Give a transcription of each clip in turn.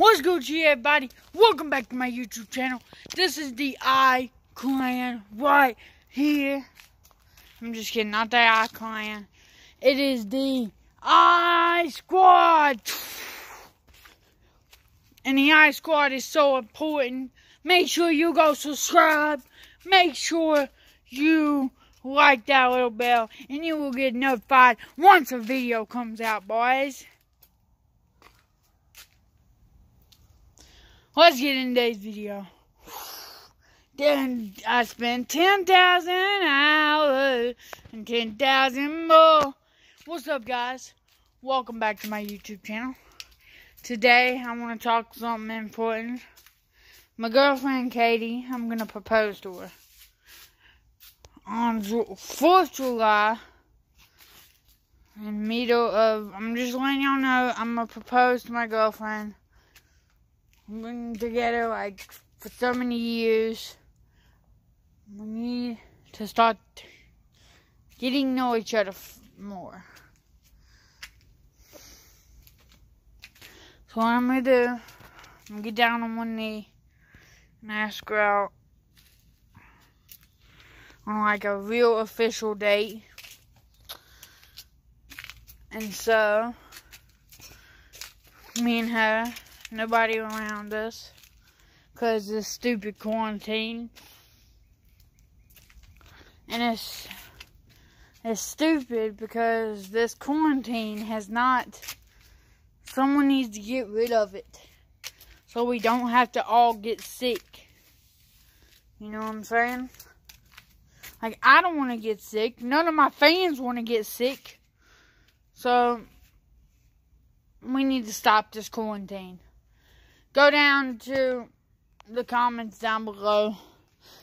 What's good, everybody? Welcome back to my YouTube channel. This is the I Clan right here. I'm just kidding, not the I Clan. It is the I Squad. And the I Squad is so important. Make sure you go subscribe. Make sure you like that little bell. And you will get notified once a video comes out, boys. Let's get in today's video. Then I spent 10,000 hours and 10,000 more. What's up, guys? Welcome back to my YouTube channel. Today, I want to talk something important. My girlfriend, Katie, I'm going to propose to her. On 4th July, in middle of, I'm just letting y'all know, I'm going to propose to my girlfriend been together like for so many years. We need to start getting to know each other more. So what I'm gonna do, I'm gonna get down on one knee and ask her out on like a real official date. And so, me and her nobody around us because this stupid quarantine. And it's it's stupid because this quarantine has not someone needs to get rid of it so we don't have to all get sick. You know what I'm saying? Like I don't want to get sick. None of my fans want to get sick. So we need to stop this quarantine go down to the comments down below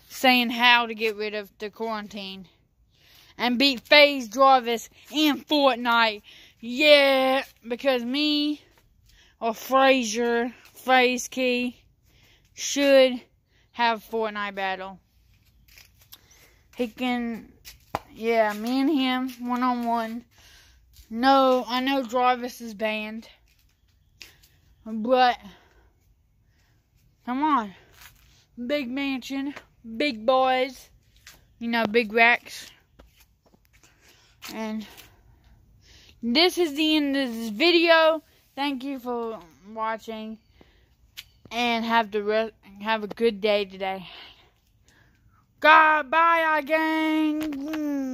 saying how to get rid of the quarantine and beat FaZe Jarvis in Fortnite. Yeah, because me or Frazier, FaZe Kay should have Fortnite battle. He can, yeah, me and him one on one. No, I know Jarvis is banned, but Come on. Big mansion. Big boys. You know, big racks. And this is the end of this video. Thank you for watching. And have the rest, have a good day today. Goodbye, gang.